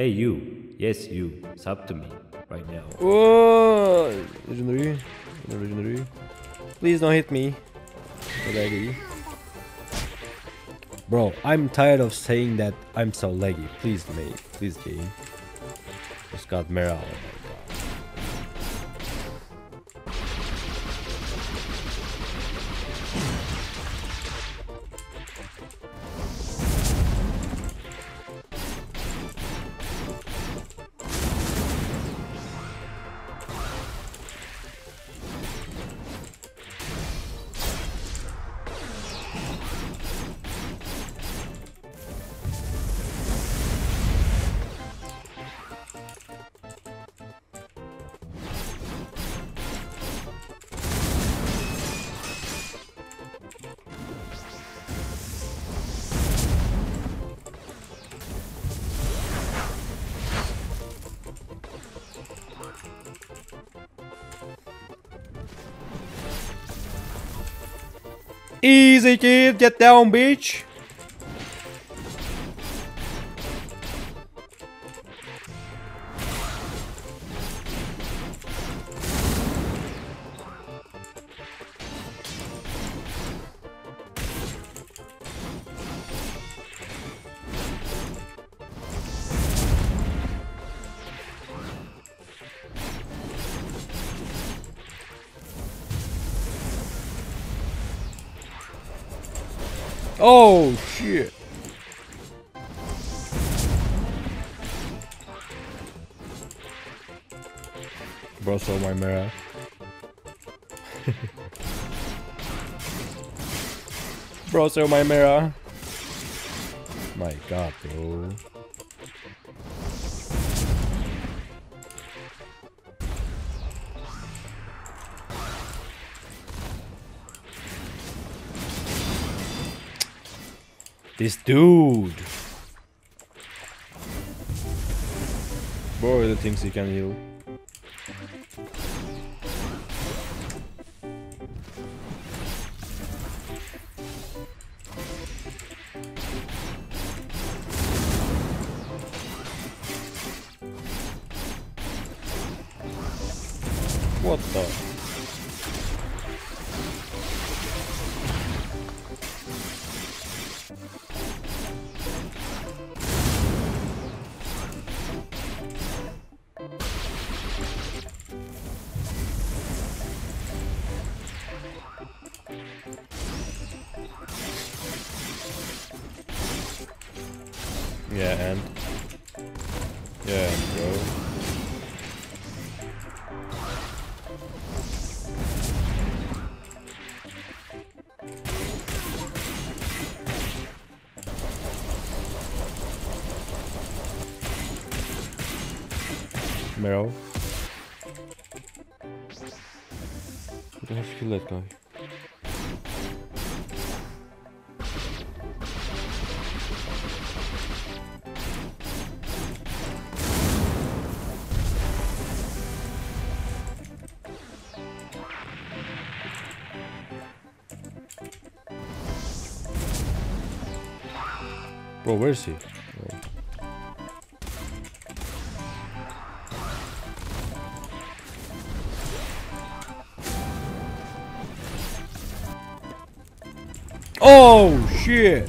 Hey you, yes you, sub to me right now. Oh, legendary, legendary. Please don't hit me. Laggy. Bro, I'm tired of saying that I'm so laggy. Please, mate. Please, game. Just got Mera. Easy, kid. Get down, bitch. Oh, shit. Bro stole my Mera. bro stole my Mera. My god, bro. This dude. Bro, the things he can heal. What the? Yeah, and yeah, bro. Meryl. What the hell kill that guy? Bro, where is he? Oh. Oh shit!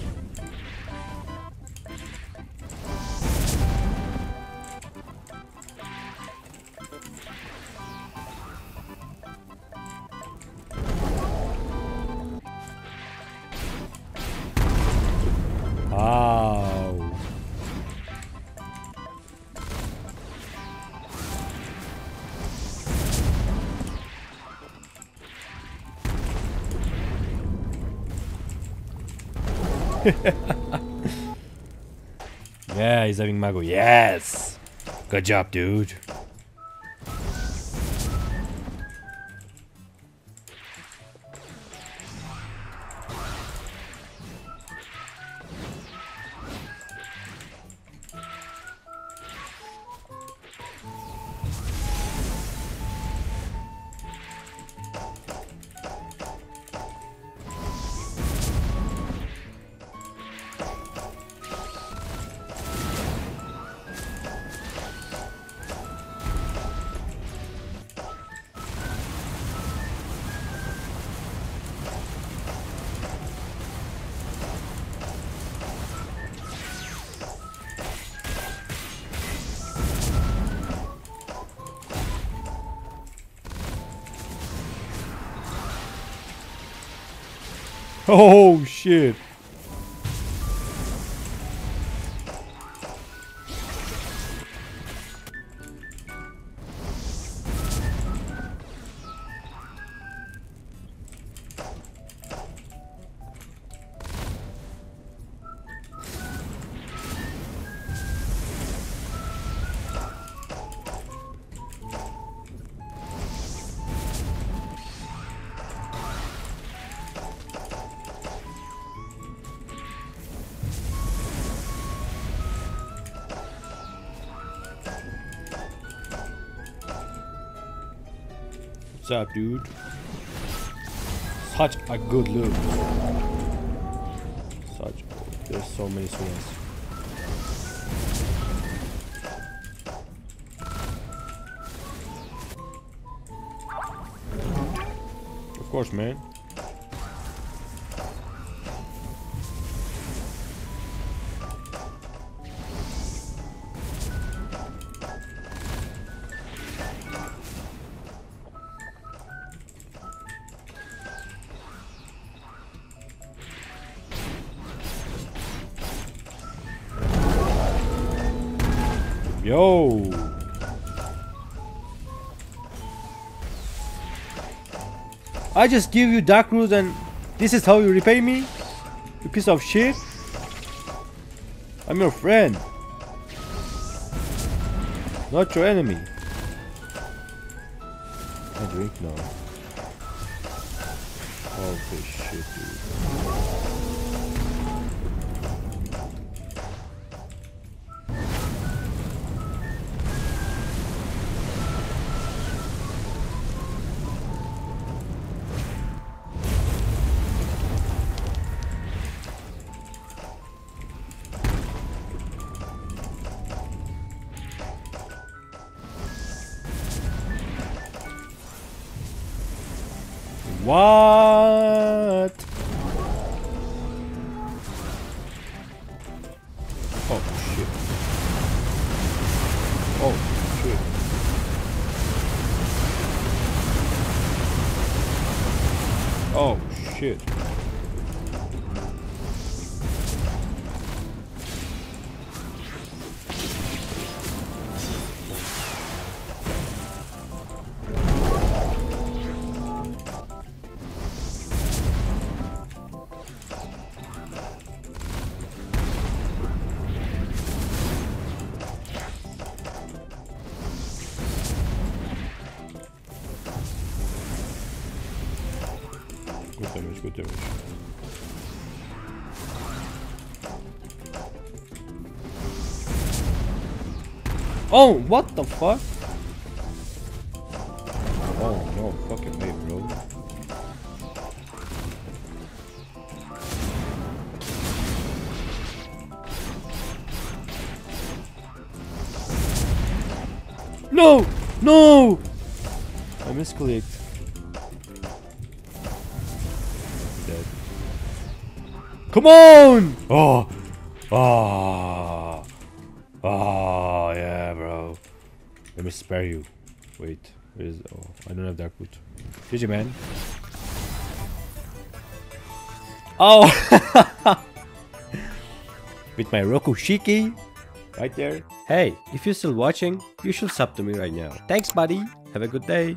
yeah, he's having Magu. Yes! Good job, dude. Oh shit. Up, dude? Such a good look. Such. There's so many swings. Of course, man. Yo. I just give you dark rules and this is how you repay me? You piece of shit. I'm your friend. Not your enemy. I drink now. Holy shit, dude. What? Oh shit. Oh shit. Oh shit. Good damage. Oh, what the fuck? Oh no, fucking way, bro. No! No! I misclicked. Come on! Oh! Ah! Ah, yeah, bro. Let me spare you. Wait, where is. Oh, I don't have that good. GG, man. Oh! With my Roku Shiki right there. Hey, if you're still watching, you should sub to me right now. Thanks, buddy. Have a good day.